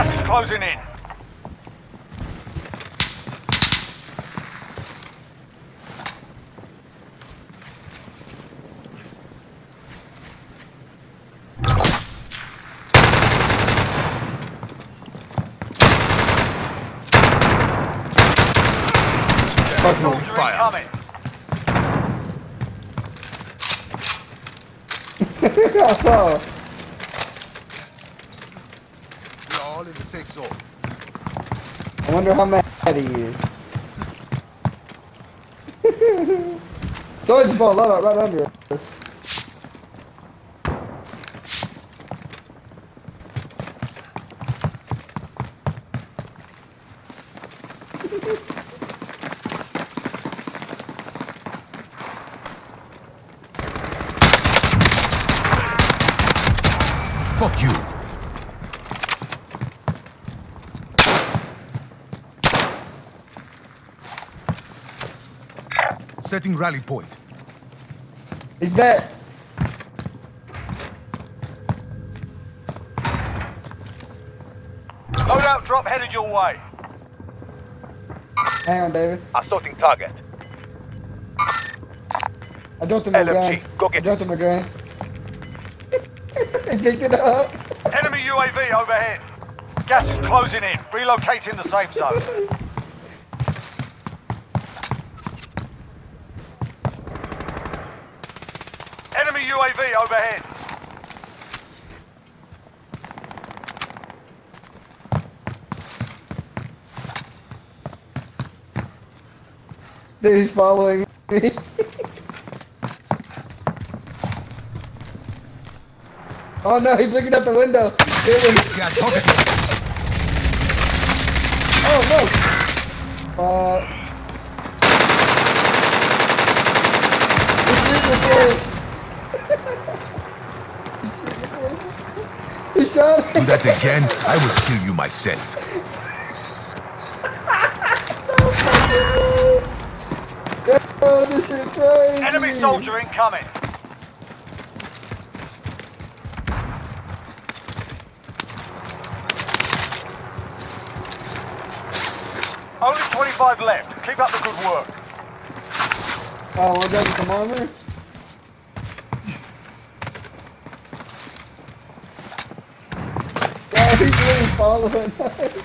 Gas is closing in. Fire. incoming. I saw. We're all in the safe zone. I wonder how mad he is. Soldier ball right, right under us. Fuck you. Setting rally point. He's back. Loadout drop headed your way. Hang on, David. Assaulting target. I dropped him a gun. LMG, go I get dropped him a gun. he picked it up. Enemy UAV overhead. Gas is closing in. Relocating the safe zone. Enemy UAV overhead. Dude, he's following me. oh no, he's looking out the window. David. Yeah. Oh no. Uh. He's shooting the He shot Do that again, I will kill you myself. Oh, this shit crazy. Enemy soldier incoming. Only 25 left. Keep up the good work. Oh, we're getting some armor. Oh, he's really following us.